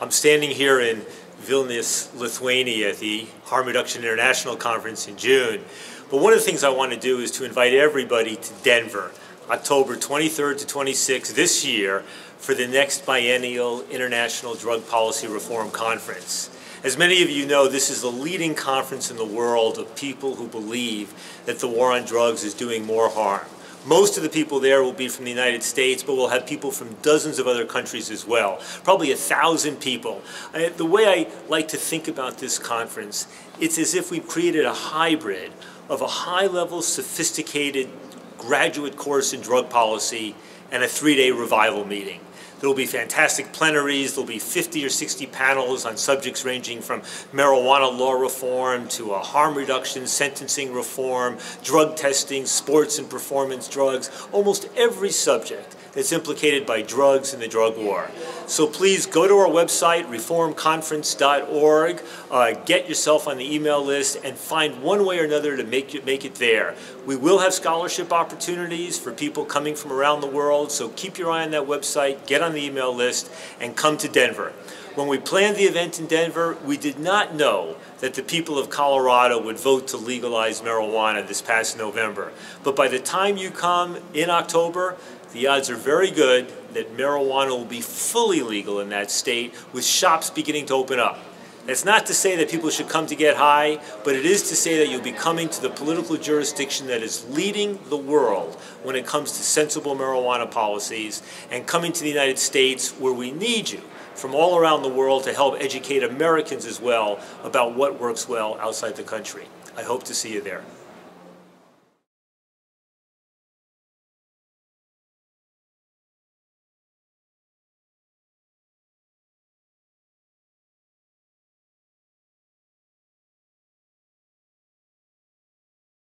I'm standing here in Vilnius, Lithuania at the Harm Reduction International Conference in June. But one of the things I want to do is to invite everybody to Denver, October 23rd to 26th this year for the next biennial International Drug Policy Reform Conference. As many of you know, this is the leading conference in the world of people who believe that the war on drugs is doing more harm. Most of the people there will be from the United States, but we'll have people from dozens of other countries as well, probably a thousand people. I, the way I like to think about this conference, it's as if we've created a hybrid of a high-level, sophisticated graduate course in drug policy and a three-day revival meeting. There will be fantastic plenaries. There will be 50 or 60 panels on subjects ranging from marijuana law reform to uh, harm reduction, sentencing reform, drug testing, sports and performance drugs, almost every subject that's implicated by drugs and the drug war. So please go to our website, reformconference.org, uh, get yourself on the email list, and find one way or another to make, you, make it there. We will have scholarship opportunities for people coming from around the world, so keep your eye on that website, get on the email list, and come to Denver. When we planned the event in Denver, we did not know that the people of Colorado would vote to legalize marijuana this past November. But by the time you come in October, the odds are very good that marijuana will be fully legal in that state with shops beginning to open up. That's not to say that people should come to get high, but it is to say that you'll be coming to the political jurisdiction that is leading the world when it comes to sensible marijuana policies and coming to the United States where we need you from all around the world to help educate Americans as well about what works well outside the country. I hope to see you there.